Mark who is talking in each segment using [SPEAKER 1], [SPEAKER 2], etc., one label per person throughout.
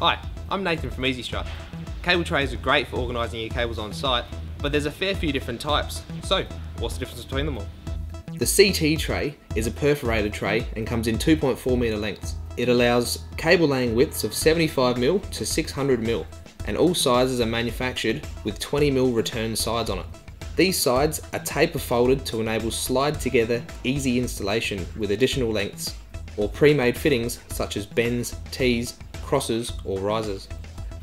[SPEAKER 1] Hi, I'm Nathan from EzyStrut. Cable trays are great for organising your cables on site, but there's a fair few different types. So, what's the difference between them all?
[SPEAKER 2] The CT tray is a perforated tray and comes in 2.4 metre lengths. It allows cable laying widths of 75mm to 600mm and all sizes are manufactured with 20mm return sides on it. These sides are taper folded to enable slide together easy installation with additional lengths or pre-made fittings such as bends, tees, crosses or risers.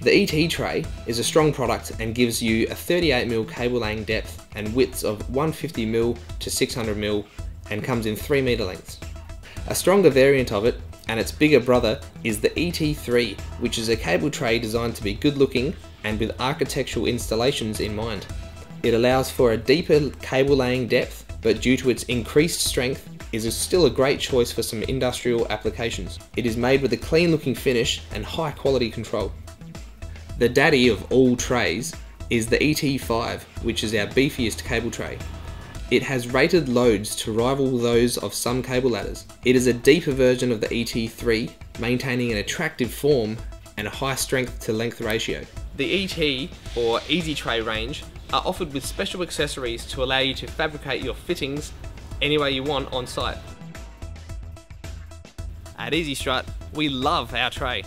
[SPEAKER 2] The ET tray is a strong product and gives you a 38mm cable laying depth and widths of 150mm to 600mm and comes in 3 metre lengths. A stronger variant of it and its bigger brother is the ET3 which is a cable tray designed to be good looking and with architectural installations in mind. It allows for a deeper cable laying depth but due to its increased strength is still a great choice for some industrial applications. It is made with a clean looking finish and high quality control. The daddy of all trays is the ET5, which is our beefiest cable tray. It has rated loads to rival those of some cable ladders. It is a deeper version of the ET3, maintaining an attractive form and a high strength to length ratio.
[SPEAKER 1] The ET or Easy Tray range are offered with special accessories to allow you to fabricate your fittings any way you want on site. At EzyStrut, we love our tray.